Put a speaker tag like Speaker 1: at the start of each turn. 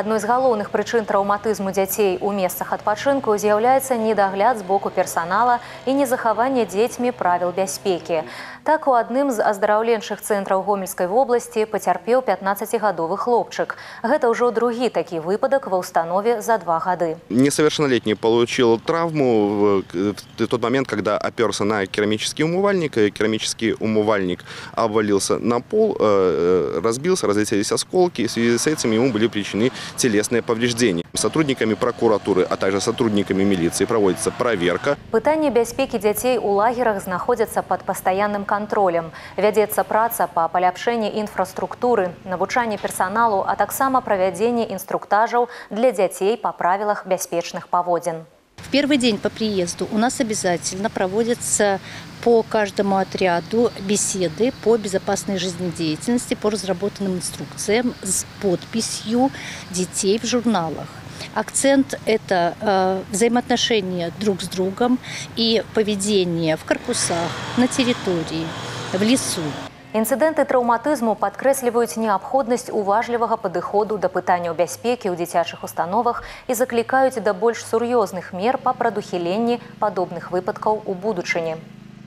Speaker 1: Адной з галоўных прычын траўматызму дзяцей у месцах адпачынку з'яўляецца недагляд з боку персанала і незахаванне дзецьмі правіл бяспекі. Так у адным з аздараўленчых цэнтраў гомельскай вобласці пацярпеў 15гадовы хлопчык. Гэта ўжо другі такі выпадак ва ўстанове за два гады.
Speaker 2: Несовершеннолетний получил травму в в тот момент, когда оперся на керамический умывальник. и Керамический умывальник обвалился на пол, э, разбился, разлетелись осколки. И в связи с этим ему были причинены телесные повреждения. Сотрудниками прокуратуры, а также сотрудниками милиции проводится проверка.
Speaker 1: Пытанне бяспекі дзяцей у лагерах знаходзяцца пад пастаянным кантролем. Вядзецца праца па паляпшэнні інфраструктуры, навучанні персаналу, а таксама правядзенні інструктажаў для дзяцей па правілах бяспечных паводзін.
Speaker 3: Первый день по приезду у нас обязательно проводятся по каждому отряду беседы по безопасной жизнедеятельности, по разработанным инструкциям с подписью детей в журналах. Акцент – это э, взаимоотношения друг с другом и поведение в корпусах, на территории, в лесу.
Speaker 1: Інцыдэнты траўматызму падкрэсліваюць неабходнасць уважлівага падыходу да пытанняў бяспекі ў дзіцячых установах і заклікаюць да больш сур'ёзных мер па прадухіленні падобных выпадкаў у будучыні.